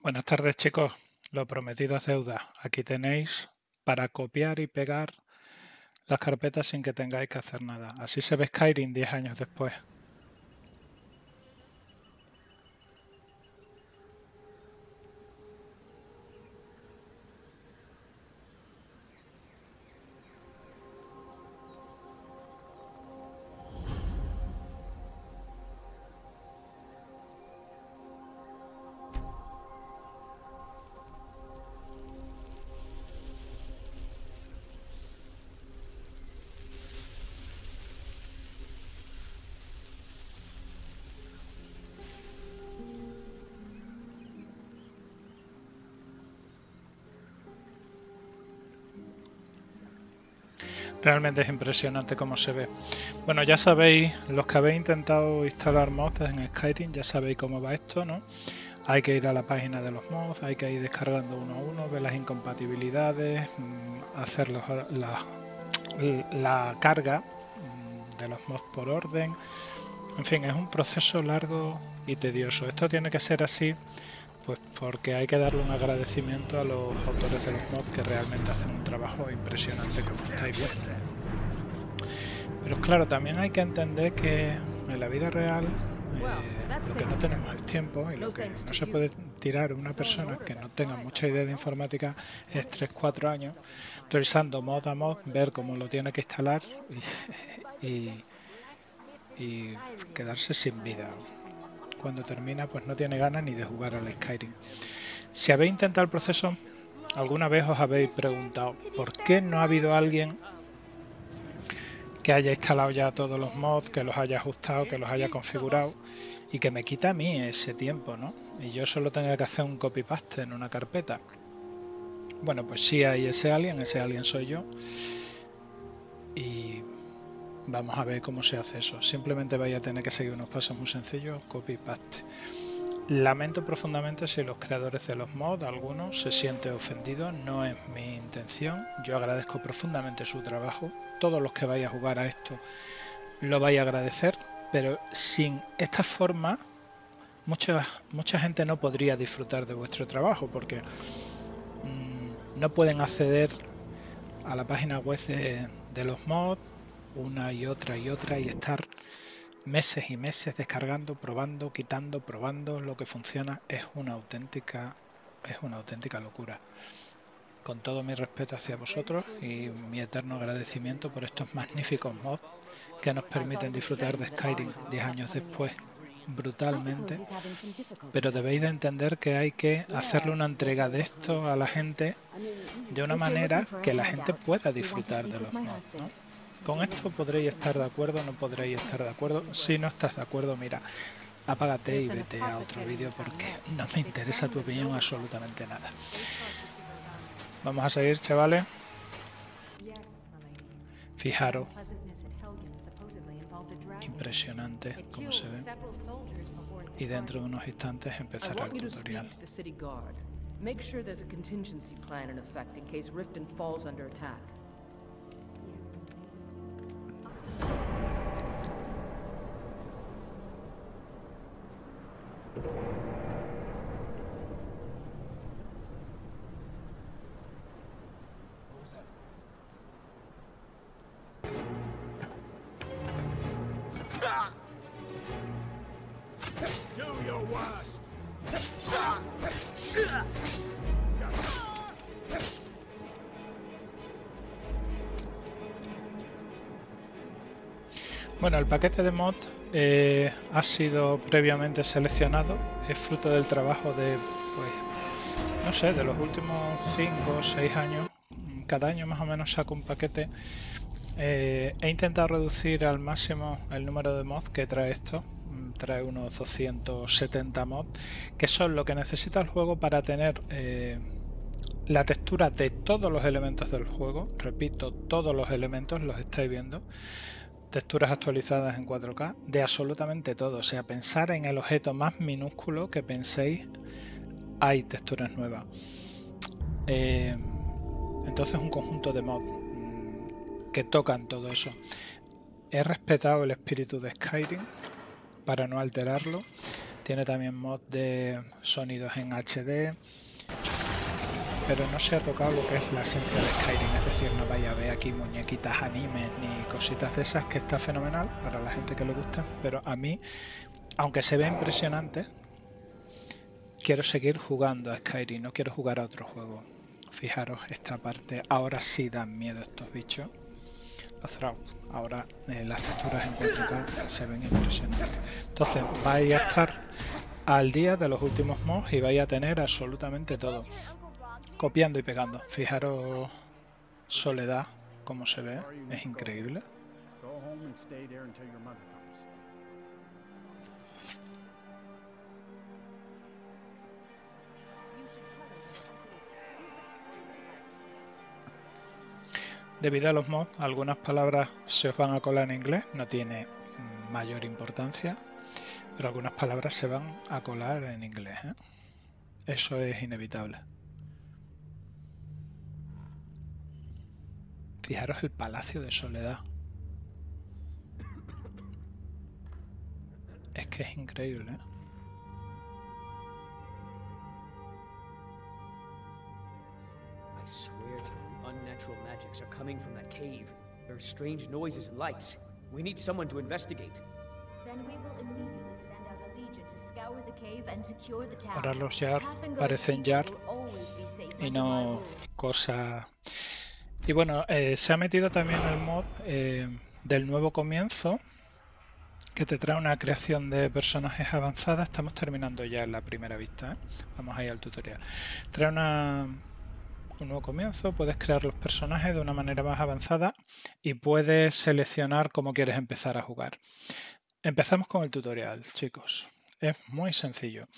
Buenas tardes chicos, lo prometido es deuda. Aquí tenéis para copiar y pegar las carpetas sin que tengáis que hacer nada. Así se ve Skyrim 10 años después. Realmente es impresionante cómo se ve. Bueno, ya sabéis, los que habéis intentado instalar mods en Skyrim, ya sabéis cómo va esto, ¿no? Hay que ir a la página de los mods, hay que ir descargando uno a uno, ver las incompatibilidades, mm, hacer la, carga mm, de los mods por orden. En fin, es un proceso largo y tedioso. Esto tiene que ser así pues porque hay que darle un agradecimiento a los autores de los mods que realmente hacen un trabajo impresionante como estáis viendo. Pero claro, también hay que entender que en la vida real eh, lo que no tenemos es tiempo y lo que no se puede tirar una persona que no tenga mucha idea de informática es 3-4 años revisando mod a mod, ver cómo lo tiene que instalar y quedarse sin vida cuando termina pues no tiene ganas ni de jugar al Skyrim. Si habéis intentado el proceso, alguna vez os habéis preguntado por qué no ha habido alguien que haya instalado ya todos los mods, que los haya ajustado, que los haya configurado y que me quita a mí ese tiempo, ¿no? Y yo solo tenga que hacer un copy-paste en una carpeta. Bueno, pues sí hay ese alguien, ese alguien soy yo. Y Vamos a ver cómo se hace eso. Simplemente vais a tener que seguir unos pasos muy sencillos, copy paste. Lamento profundamente si los creadores de los mods, algunos, se sienten ofendidos, no es mi intención. Yo agradezco profundamente su trabajo. Todos los que vais a jugar a esto lo vais a agradecer, pero sin esta forma mucha, mucha gente no podría disfrutar de vuestro trabajo porque mm, no pueden acceder a la página web de los mods, una y otra y otra y estar meses y meses descargando, probando, quitando, probando lo que funciona es una auténtica es una auténtica locura. Con todo mi respeto hacia vosotros y mi eterno agradecimiento por estos magníficos mods que nos permiten disfrutar de Skyrim 10 años después brutalmente, pero debéis de entender que hay que hacerle una entrega de esto a la gente de una manera que la gente pueda disfrutar de los mods. Con esto podréis estar de acuerdo, no podréis estar de acuerdo. Si no estás de acuerdo, mira, apágate y vete a otro vídeo porque no me interesa tu opinión absolutamente nada. Vamos a seguir, chavales. Fijaros. Impresionante como se ve. Y dentro de unos instantes empezará el tutorial. Bueno, el paquete de mod eh, ha sido previamente seleccionado, es fruto del trabajo de, pues, no sé, de los últimos 5 o 6 años. Cada año más o menos saco un paquete. Eh, he intentado reducir al máximo el número de mods que trae esto. Trae unos 270 mods, que son lo que necesita el juego para tener eh, la textura de todos los elementos del juego. Repito, todos los elementos los estáis viendo texturas actualizadas en 4K de absolutamente todo. O sea, pensar en el objeto más minúsculo que penséis, hay texturas nuevas. Eh, entonces un conjunto de mods mm, que tocan todo eso. He respetado el espíritu de Skyrim para no alterarlo. Tiene también mod de sonidos en HD. Pero no se ha tocado lo que es la esencia de Skyrim. Es decir, no vaya a ver aquí muñequitas animes ni cositas de esas, que está fenomenal para la gente que le gusta. Pero a mí, aunque se ve impresionante, quiero seguir jugando a Skyrim. No quiero jugar a otro juego. Fijaros, esta parte ahora sí dan miedo estos bichos. Ahora eh, las texturas en 4K se ven impresionantes. Entonces vais a estar al día de los últimos mods y vais a tener absolutamente todo. Copiando y pegando. Fijaros Soledad, como se ve, es increíble. Debido a los mods, algunas palabras se os van a colar en inglés, no tiene mayor importancia, pero algunas palabras se van a colar en inglés. ¿eh? Eso es inevitable. Fijaros el Palacio de Soledad. Es que es increíble. ¿eh? Coming from that cave. There are strange noises and lights. We need someone to investigate. Then we will immediately send out a legion to scour the cave and secure the town. Ahora los Yar parecen Yar y no cosa... Y bueno, eh, se ha metido también el mod eh, del nuevo comienzo que te trae una creación de personajes avanzada. Estamos terminando ya en la primera vista. ¿eh? Vamos ahí al tutorial. Trae una un nuevo comienzo, puedes crear los personajes de una manera más avanzada y puedes seleccionar cómo quieres empezar a jugar. Empezamos con el tutorial, chicos. Es muy sencillo.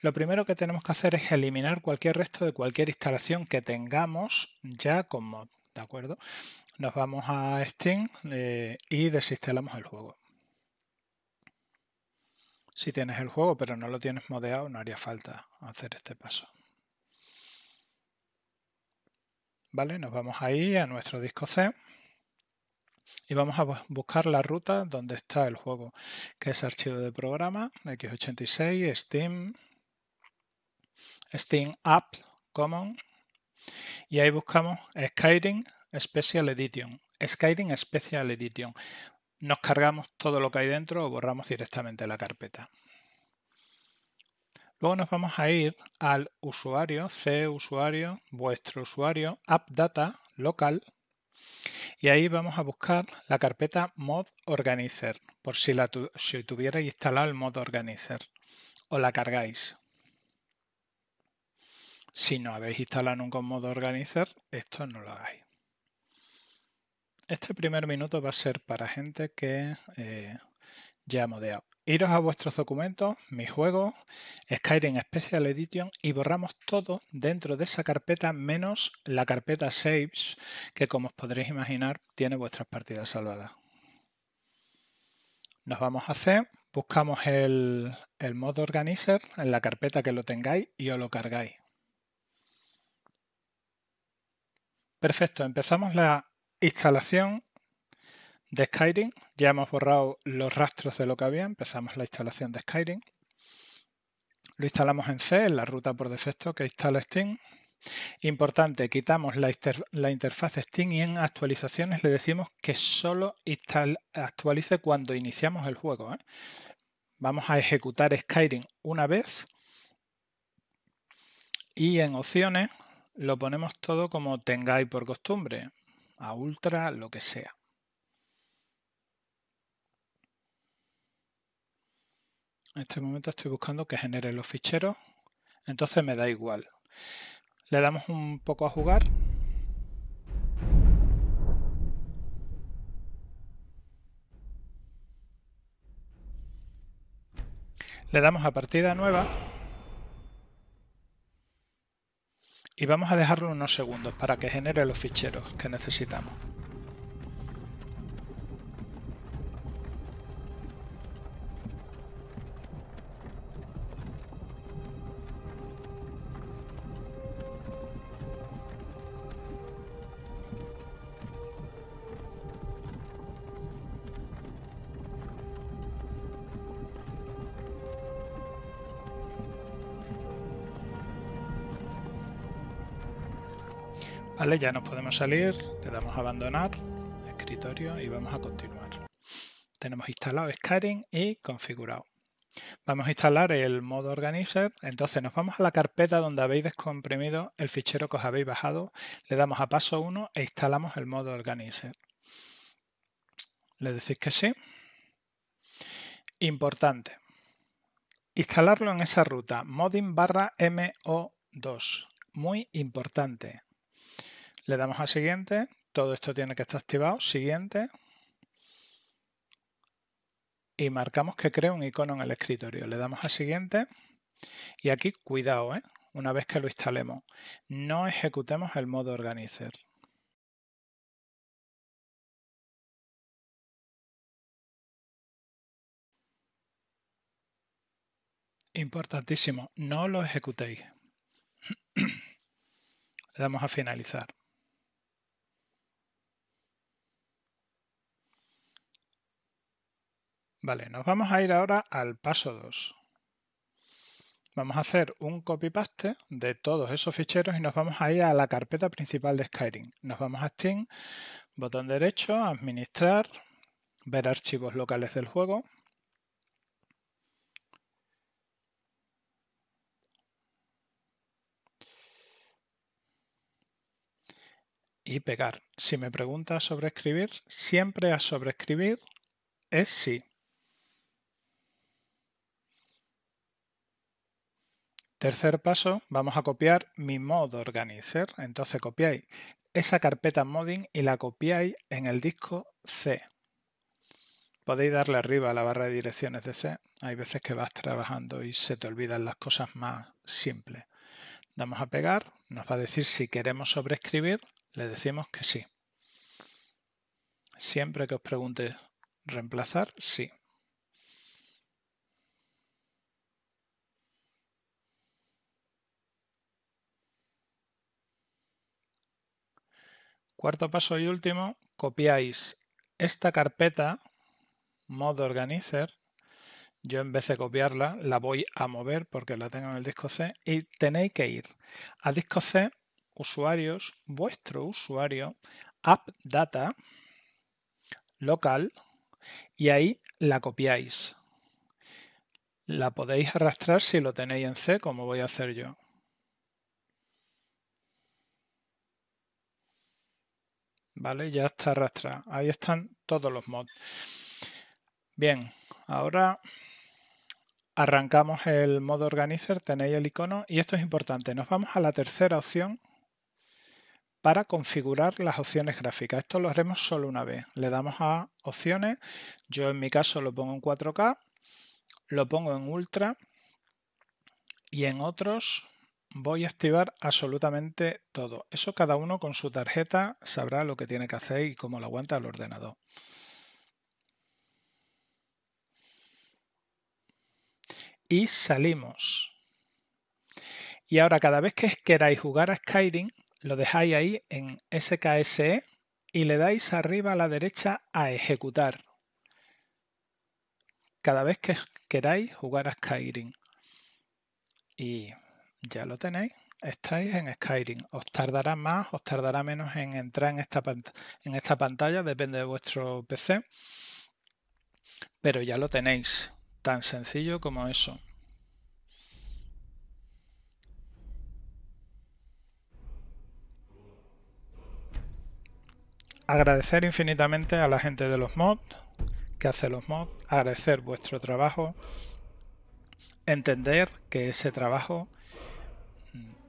Lo primero que tenemos que hacer es eliminar cualquier resto de cualquier instalación que tengamos ya con mod. ¿De acuerdo? Nos vamos a Steam eh, y desinstalamos el juego. Si tienes el juego pero no lo tienes modeado, no haría falta hacer este paso. ¿Vale? Nos vamos ahí a nuestro disco C y vamos a buscar la ruta donde está el juego, que es archivo de programa, x86, Steam, Steam App Common, y ahí buscamos Skyrim Special Edition. Skyrim Special Edition. Nos cargamos todo lo que hay dentro o borramos directamente la carpeta. Luego nos vamos a ir al usuario, C usuario, vuestro usuario, app data local y ahí vamos a buscar la carpeta mod organizer por si, la si tuvierais instalado el mod organizer o la cargáis. Si no habéis instalado nunca un mod organizer, esto no lo hagáis. Este primer minuto va a ser para gente que eh, ya ha modeado iros a vuestros documentos, mi juego, Skyrim Special Edition y borramos todo dentro de esa carpeta menos la carpeta Saves que como os podréis imaginar tiene vuestras partidas salvadas. Nos vamos a hacer, buscamos el, el mod organizer en la carpeta que lo tengáis y os lo cargáis. Perfecto, empezamos la instalación de Skyrim. Ya hemos borrado los rastros de lo que había. Empezamos la instalación de Skyrim. Lo instalamos en C, en la ruta por defecto que instala Steam. Importante, quitamos la, interfaz Steam y en actualizaciones le decimos que solo actualice cuando iniciamos el juego. ¿eh? Vamos a ejecutar Skyrim una vez y en opciones lo ponemos todo como tengáis por costumbre, a ultra, lo que sea. En este momento estoy buscando que genere los ficheros, entonces me da igual. Le damos un poco a jugar. Le damos a partida nueva. Y vamos a dejarlo unos segundos para que genere los ficheros que necesitamos. Ya nos podemos salir, le damos a abandonar, escritorio y vamos a continuar. Tenemos instalado Scaring y configurado. Vamos a instalar el modo organizer, entonces nos vamos a la carpeta donde habéis descomprimido el fichero que os habéis bajado, le damos a paso 1 e instalamos el modo organizer. Le decís que sí. Importante. Instalarlo en esa ruta, modin barra MO2. Muy importante. Le damos a siguiente, todo esto tiene que estar activado, siguiente. Y marcamos que crea un icono en el escritorio. Le damos a siguiente. Y aquí, cuidado, ¿eh? una vez que lo instalemos, no ejecutemos el modo organizer. Importantísimo, no lo ejecutéis. Le damos a finalizar. Vale, nos vamos a ir ahora al paso 2. Vamos a hacer un copy-paste de todos esos ficheros y nos vamos a ir a la carpeta principal de Skyrim. Nos vamos a Steam, botón derecho, administrar, ver archivos locales del juego. y pegar. Si me pregunta sobre escribir, siempre a sobreescribir es sí. Tercer paso, vamos a copiar mi mod organizer. Entonces copiáis esa carpeta modding y la copiáis en el disco C. Podéis darle arriba a la barra de direcciones de C. Hay veces que vas trabajando y se te olvidan las cosas más simples. Damos a pegar, nos va a decir si queremos sobreescribir le decimos que sí. Siempre que os pregunte reemplazar, sí. Cuarto paso y último, copiáis esta carpeta, modo organizer, yo en vez de copiarla la voy a mover porque la tengo en el disco C y tenéis que ir a disco C usuarios, vuestro usuario, app data, local, y ahí la copiáis. La podéis arrastrar si lo tenéis en C, como voy a hacer yo. ¿Vale? Ya está arrastrada. Ahí están todos los mods. Bien, ahora arrancamos el modo organizer, tenéis el icono y esto es importante. Nos vamos a la tercera opción para configurar las opciones gráficas. Esto lo haremos solo una vez. Le damos a opciones, yo en mi caso lo pongo en 4K, lo pongo en Ultra y en otros voy a activar absolutamente todo. Eso cada uno con su tarjeta sabrá lo que tiene que hacer y cómo lo aguanta el ordenador. Y salimos. Y ahora cada vez que queráis jugar a Skyrim, lo dejáis ahí en SKSE y le dais arriba a la derecha a ejecutar. Cada vez que queráis jugar a Skyrim. Y ya lo tenéis. Estáis en Skyrim. Os tardará más, os tardará menos en entrar en esta, en esta pantalla, depende de vuestro PC. Pero ya lo tenéis. Tan sencillo como eso. Agradecer infinitamente a la gente de los mods, que hace los mods, agradecer vuestro trabajo, entender que ese trabajo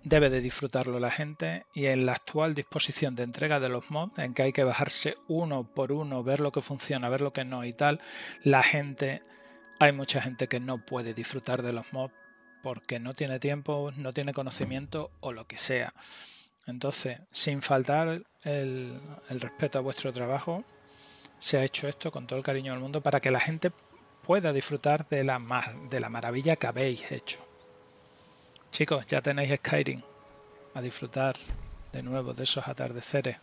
debe de disfrutarlo la gente y en la actual disposición de entrega de los mods, en que hay que bajarse uno por uno, ver lo que funciona, ver lo que no y tal, la gente, hay mucha gente que no puede disfrutar de los mods porque no tiene tiempo, no tiene conocimiento o lo que sea. Entonces, sin faltar el, respeto a vuestro trabajo, se ha hecho esto con todo el cariño del mundo para que la gente pueda disfrutar de la, de la maravilla que habéis hecho. Chicos, ya tenéis Skyrim a disfrutar de nuevo de esos atardeceres.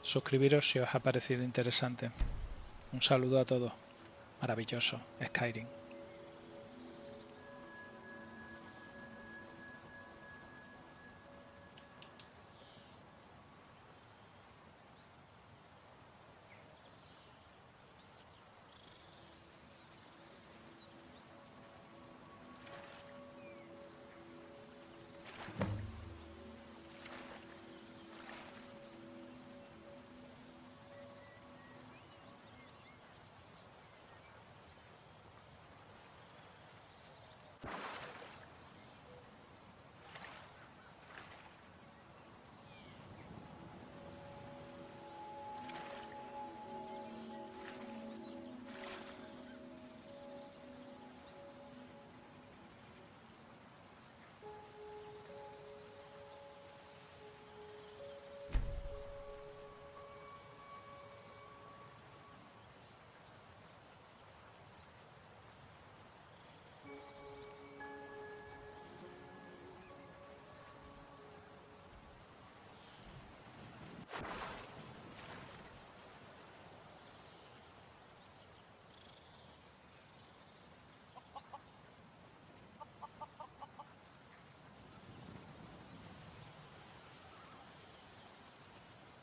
Suscribiros si os ha parecido interesante. Un saludo a todos. Maravilloso, Skyrim.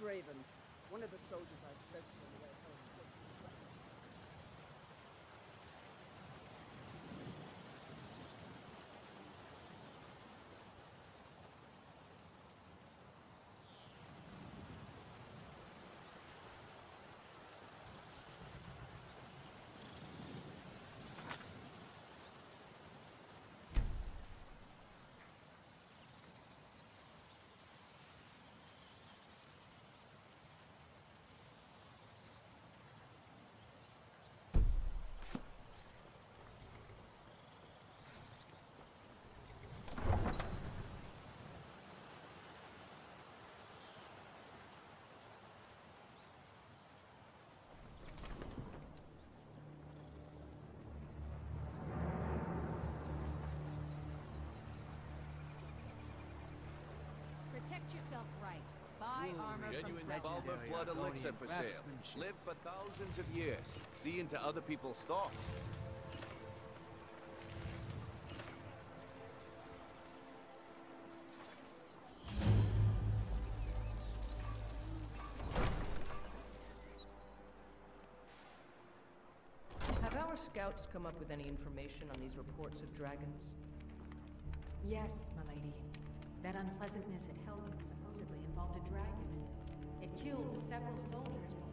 Draven, one of the soldiers I spoke to on the way Protect yourself right. Buy armor Genuine from Bulba Legendary blood elixir Argonian for sale. Live for thousands of years. See into other people's thoughts. Have our scouts come up with any information on these reports of dragons? Yes, my lady. That unpleasantness at Helgen supposedly involved a dragon. It killed several soldiers before